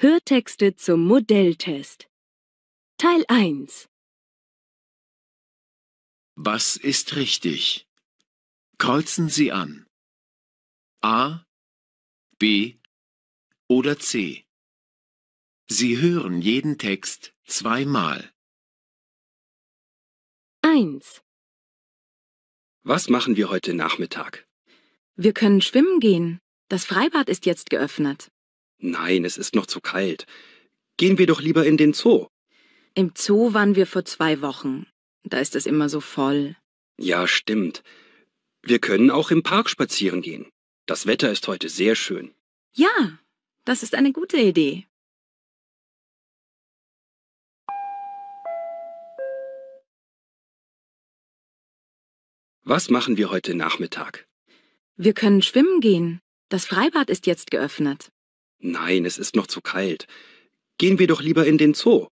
Hörtexte zum Modelltest. Teil 1. Was ist richtig? Kreuzen Sie an. A, B oder C. Sie hören jeden Text zweimal. 1. Was machen wir heute Nachmittag? Wir können schwimmen gehen. Das Freibad ist jetzt geöffnet. Nein, es ist noch zu kalt. Gehen wir doch lieber in den Zoo. Im Zoo waren wir vor zwei Wochen. Da ist es immer so voll. Ja, stimmt. Wir können auch im Park spazieren gehen. Das Wetter ist heute sehr schön. Ja, das ist eine gute Idee. Was machen wir heute Nachmittag? Wir können schwimmen gehen. Das Freibad ist jetzt geöffnet. Nein, es ist noch zu kalt. Gehen wir doch lieber in den Zoo.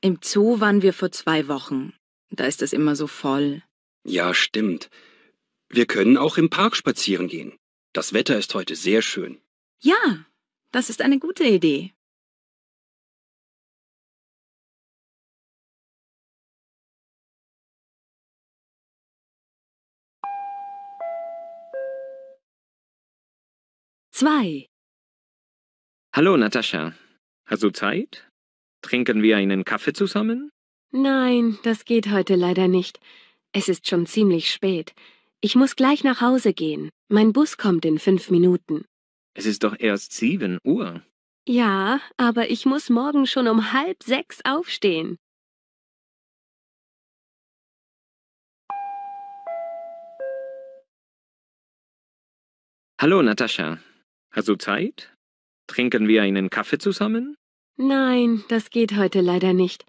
Im Zoo waren wir vor zwei Wochen. Da ist es immer so voll. Ja, stimmt. Wir können auch im Park spazieren gehen. Das Wetter ist heute sehr schön. Ja, das ist eine gute Idee. Zwei. Hallo Natascha, hast du Zeit? Trinken wir einen Kaffee zusammen? Nein, das geht heute leider nicht. Es ist schon ziemlich spät. Ich muss gleich nach Hause gehen. Mein Bus kommt in fünf Minuten. Es ist doch erst sieben Uhr. Ja, aber ich muss morgen schon um halb sechs aufstehen. Hallo Natascha, hast du Zeit? Trinken wir einen Kaffee zusammen? Nein, das geht heute leider nicht.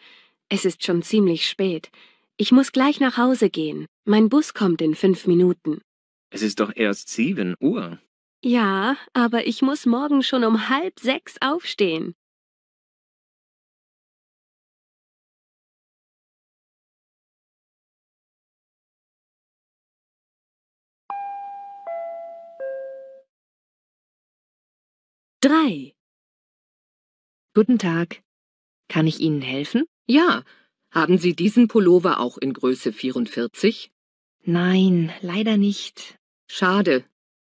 Es ist schon ziemlich spät. Ich muss gleich nach Hause gehen. Mein Bus kommt in fünf Minuten. Es ist doch erst sieben Uhr. Ja, aber ich muss morgen schon um halb sechs aufstehen. Drei. Guten Tag. Kann ich Ihnen helfen? Ja. Haben Sie diesen Pullover auch in Größe 44? Nein, leider nicht. Schade.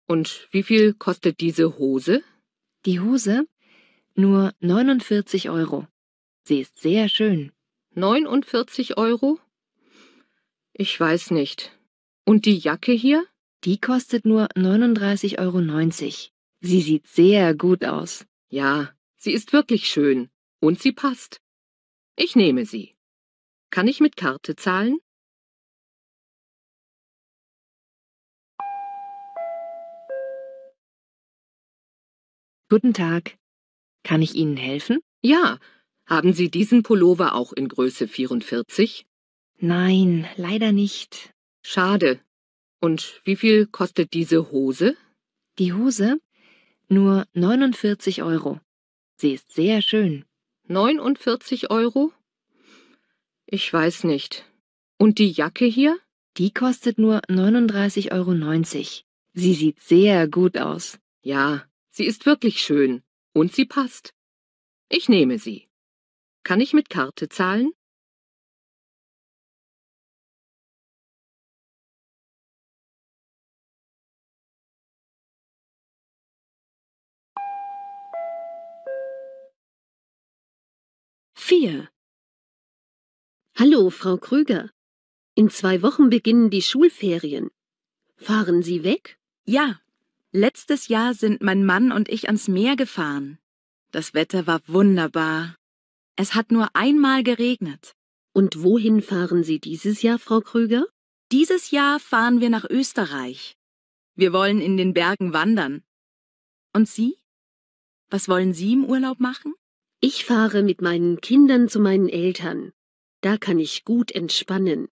Und wie viel kostet diese Hose? Die Hose? Nur 49 Euro. Sie ist sehr schön. 49 Euro? Ich weiß nicht. Und die Jacke hier? Die kostet nur 39,90 Euro. Sie sieht sehr gut aus. Ja, sie ist wirklich schön. Und sie passt. Ich nehme sie. Kann ich mit Karte zahlen? Guten Tag. Kann ich Ihnen helfen? Ja. Haben Sie diesen Pullover auch in Größe 44? Nein, leider nicht. Schade. Und wie viel kostet diese Hose? Die Hose? Nur 49 Euro. Sie ist sehr schön. 49 Euro? Ich weiß nicht. Und die Jacke hier? Die kostet nur 39,90 Euro. Sie sieht sehr gut aus. Ja, sie ist wirklich schön. Und sie passt. Ich nehme sie. Kann ich mit Karte zahlen? Vier. Hallo, Frau Krüger. In zwei Wochen beginnen die Schulferien. Fahren Sie weg? Ja. Letztes Jahr sind mein Mann und ich ans Meer gefahren. Das Wetter war wunderbar. Es hat nur einmal geregnet. Und wohin fahren Sie dieses Jahr, Frau Krüger? Dieses Jahr fahren wir nach Österreich. Wir wollen in den Bergen wandern. Und Sie? Was wollen Sie im Urlaub machen? Ich fahre mit meinen Kindern zu meinen Eltern. Da kann ich gut entspannen.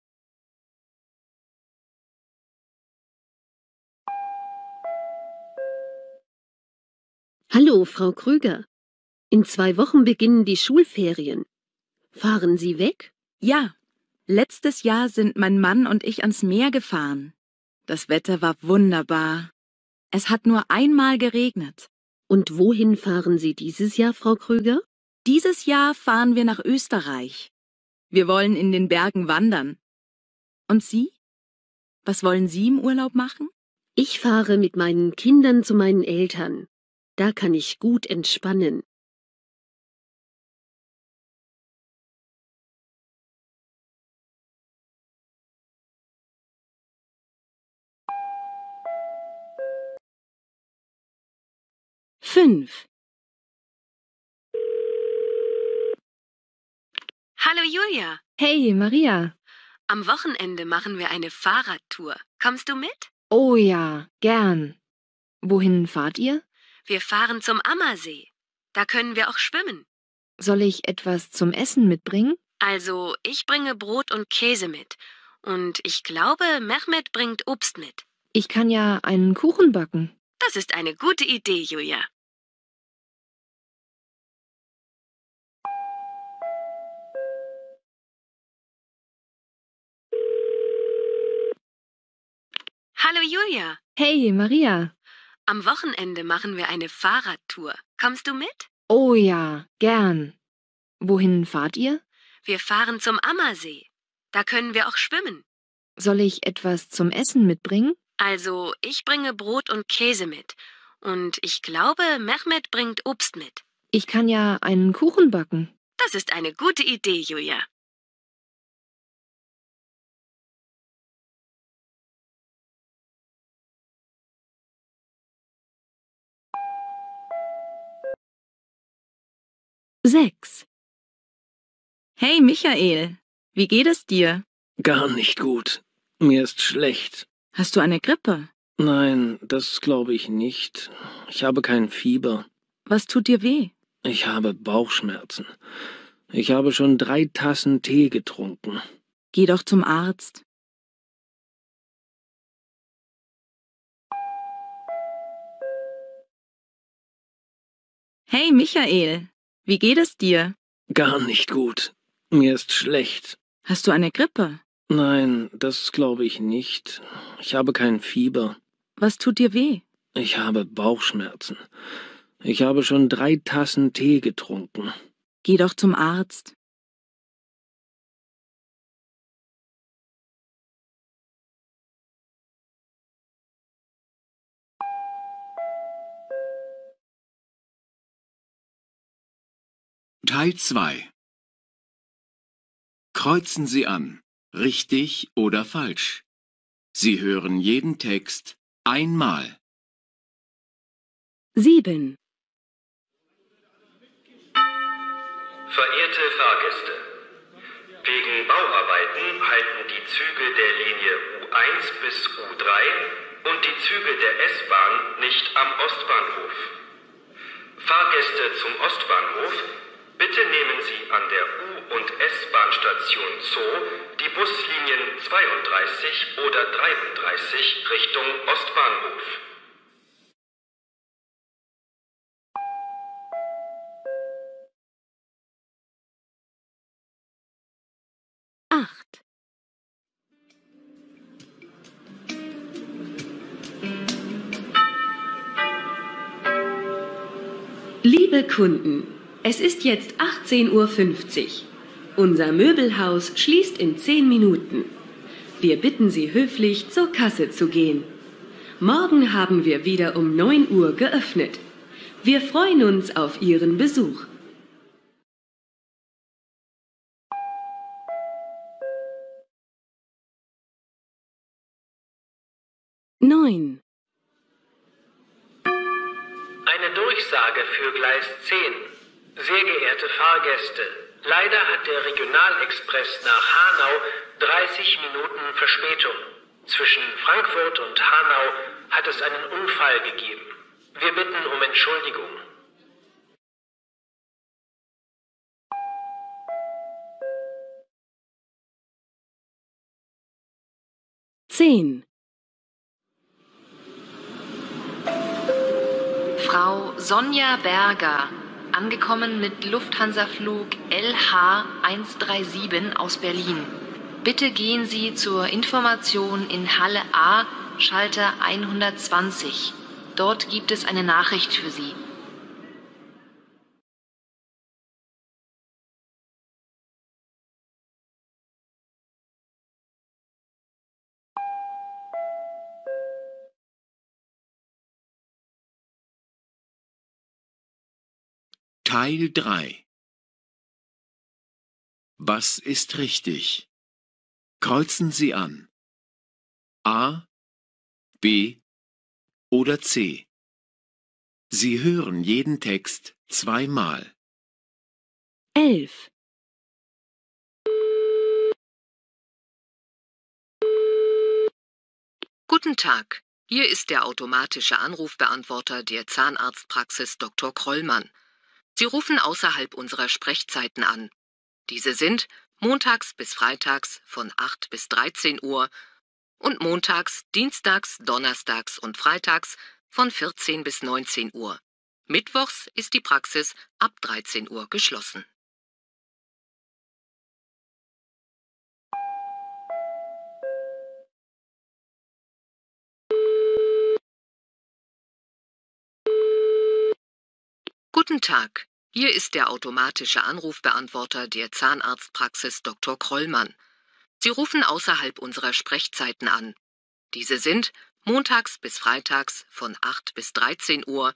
Hallo, Frau Krüger. In zwei Wochen beginnen die Schulferien. Fahren Sie weg? Ja. Letztes Jahr sind mein Mann und ich ans Meer gefahren. Das Wetter war wunderbar. Es hat nur einmal geregnet. Und wohin fahren Sie dieses Jahr, Frau Krüger? Dieses Jahr fahren wir nach Österreich. Wir wollen in den Bergen wandern. Und Sie? Was wollen Sie im Urlaub machen? Ich fahre mit meinen Kindern zu meinen Eltern. Da kann ich gut entspannen. Fünf. Hallo Julia, Hey, Maria. am Wochenende machen wir eine Fahrradtour. Kommst du mit? Oh ja, gern. Wohin fahrt ihr? Wir fahren zum Ammersee. Da können wir auch schwimmen. Soll ich etwas zum Essen mitbringen? Also, ich bringe Brot und Käse mit. Und ich glaube, Mehmet bringt Obst mit. Ich kann ja einen Kuchen backen. Das ist eine gute Idee, Julia. Hallo Julia, Hey, Maria. am Wochenende machen wir eine Fahrradtour. Kommst du mit? Oh ja, gern. Wohin fahrt ihr? Wir fahren zum Ammersee. Da können wir auch schwimmen. Soll ich etwas zum Essen mitbringen? Also, ich bringe Brot und Käse mit. Und ich glaube, Mehmet bringt Obst mit. Ich kann ja einen Kuchen backen. Das ist eine gute Idee, Julia. Sechs. Hey Michael, wie geht es dir? Gar nicht gut. Mir ist schlecht. Hast du eine Grippe? Nein, das glaube ich nicht. Ich habe kein Fieber. Was tut dir weh? Ich habe Bauchschmerzen. Ich habe schon drei Tassen Tee getrunken. Geh doch zum Arzt. Hey Michael, wie geht es dir? Gar nicht gut. Mir ist schlecht. Hast du eine Grippe? Nein, das glaube ich nicht. Ich habe kein Fieber. Was tut dir weh? Ich habe Bauchschmerzen. Ich habe schon drei Tassen Tee getrunken. Geh doch zum Arzt. Teil 2 Kreuzen Sie an, richtig oder falsch. Sie hören jeden Text einmal. Sieben. Verehrte Fahrgäste, wegen Bauarbeiten halten die Züge der Linie U1 bis U3 und die Züge der S-Bahn nicht am Ostbahnhof. Fahrgäste zum Ostbahnhof, bitte nehmen Sie an der U- und S-Bahn-Station Zoo die Buslinien 32 oder 33 Richtung Ostbahnhof. Acht. Liebe Kunden, es ist jetzt 18.50 Uhr. Unser Möbelhaus schließt in 10 Minuten. Wir bitten Sie höflich, zur Kasse zu gehen. Morgen haben wir wieder um 9 Uhr geöffnet. Wir freuen uns auf Ihren Besuch. Neun. Eine Durchsage für Gleis 10. Sehr geehrte Fahrgäste, leider hat der Regionalexpress nach Hanau 30 Minuten Verspätung. Zwischen Frankfurt und Hanau hat es einen Unfall gegeben. Wir bitten um Entschuldigung. Zehn. Frau Sonja Berger, angekommen mit Lufthansa-Flug LH137 aus Berlin. Bitte gehen Sie zur Information in Halle A, Schalter 120. Dort gibt es eine Nachricht für Sie. Teil 3 Was ist richtig? Kreuzen Sie an. A, B oder C. Sie hören jeden Text zweimal. 11, Guten Tag. Hier ist der automatische Anrufbeantworter der Zahnarztpraxis Dr. Krollmann. Sie rufen außerhalb unserer Sprechzeiten an. Diese sind montags bis freitags von 8 bis 13 Uhr und montags, dienstags, donnerstags und freitags von 14 bis 19 Uhr. Mittwochs ist die Praxis ab 13 Uhr geschlossen. Guten Tag. Hier ist der automatische Anrufbeantworter der Zahnarztpraxis Dr. Krollmann. Sie rufen außerhalb unserer Sprechzeiten an. Diese sind montags bis freitags von 8 bis 13 Uhr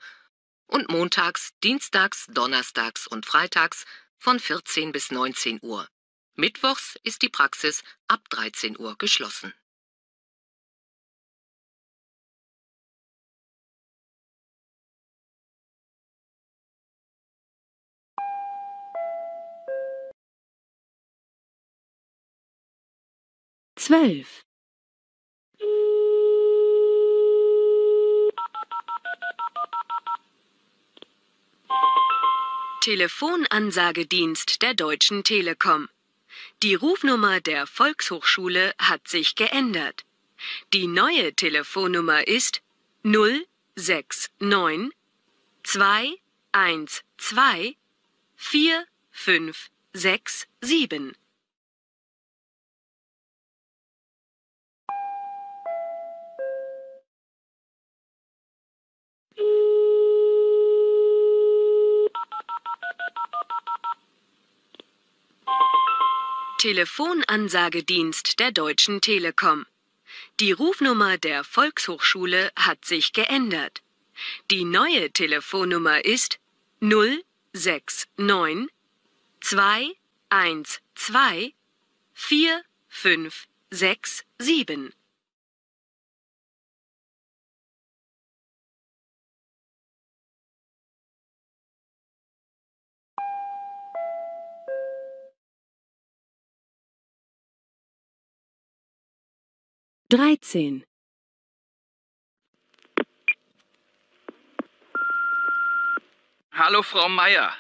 und montags, dienstags, donnerstags und freitags von 14 bis 19 Uhr. Mittwochs ist die Praxis ab 13 Uhr geschlossen. Zwölf, Telefonansagedienst der Deutschen Telekom. Die Rufnummer der Volkshochschule hat sich geändert. Die neue Telefonnummer ist 069 212 4567. Telefonansagedienst der Deutschen Telekom. Die Rufnummer der Volkshochschule hat sich geändert. Die neue Telefonnummer ist 069 212 4567. dreizehn, Hallo, Frau Meier.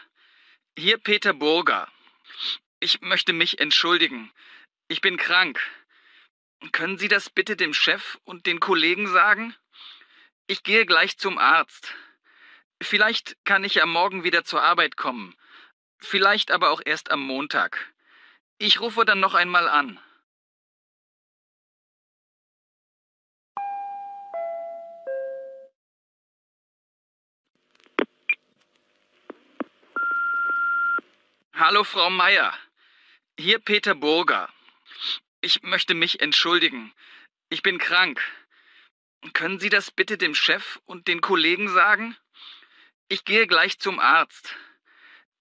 Hier Peter Burger. Ich möchte mich entschuldigen. Ich bin krank. Können Sie das bitte dem Chef und den Kollegen sagen? Ich gehe gleich zum Arzt. Vielleicht kann ich ja morgen wieder zur Arbeit kommen. Vielleicht aber auch erst am Montag. Ich rufe dann noch einmal an. Hallo, Frau Meier. Hier Peter Burger. Ich möchte mich entschuldigen. Ich bin krank. Können Sie das bitte dem Chef und den Kollegen sagen? Ich gehe gleich zum Arzt.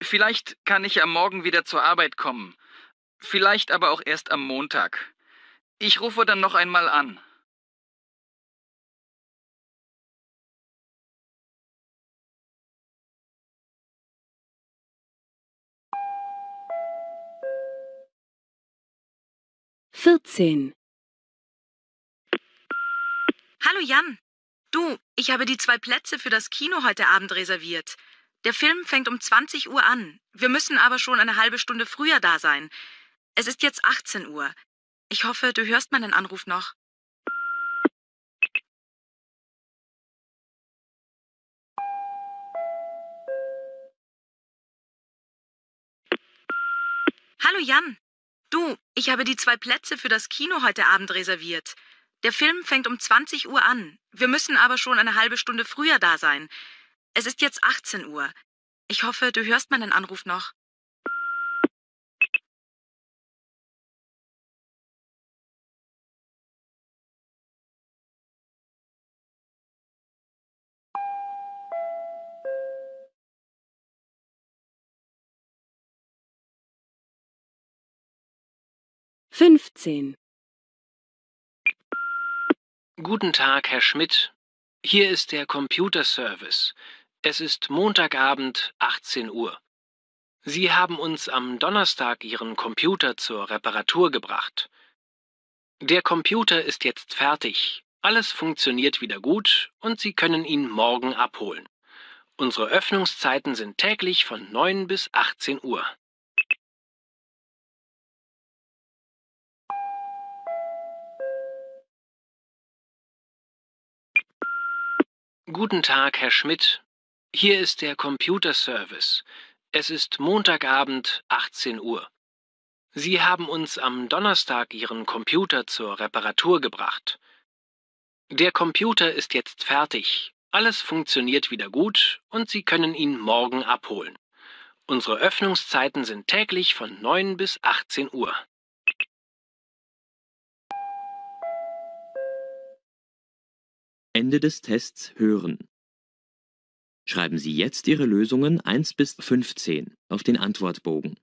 Vielleicht kann ich ja morgen wieder zur Arbeit kommen. Vielleicht aber auch erst am Montag. Ich rufe dann noch einmal an. Vierzehn, Hallo Jan. Du, ich habe die zwei Plätze für das Kino heute Abend reserviert. Der Film fängt um 20 Uhr an. Wir müssen aber schon eine halbe Stunde früher da sein. Es ist jetzt 18 Uhr. Ich hoffe, du hörst meinen Anruf noch. Hallo Jan. Du, ich habe die zwei Plätze für das Kino heute Abend reserviert. Der Film fängt um 20 Uhr an. Wir müssen aber schon eine halbe Stunde früher da sein. Es ist jetzt 18 Uhr. Ich hoffe, du hörst meinen Anruf noch. Fünfzehn. Guten Tag, Herr Schmidt. Hier ist der Computerservice. Es ist Montagabend, 18 Uhr. Sie haben uns am Donnerstag Ihren Computer zur Reparatur gebracht. Der Computer ist jetzt fertig. Alles funktioniert wieder gut und Sie können ihn morgen abholen. Unsere Öffnungszeiten sind täglich von 9 bis 18 Uhr. Guten Tag, Herr Schmidt. Hier ist der Computerservice. Es ist Montagabend, 18 Uhr. Sie haben uns am Donnerstag Ihren Computer zur Reparatur gebracht. Der Computer ist jetzt fertig. Alles funktioniert wieder gut und Sie können ihn morgen abholen. Unsere Öffnungszeiten sind täglich von 9 bis 18 Uhr. Ende des Tests hören. Schreiben Sie jetzt Ihre Lösungen 1 bis 15 auf den Antwortbogen.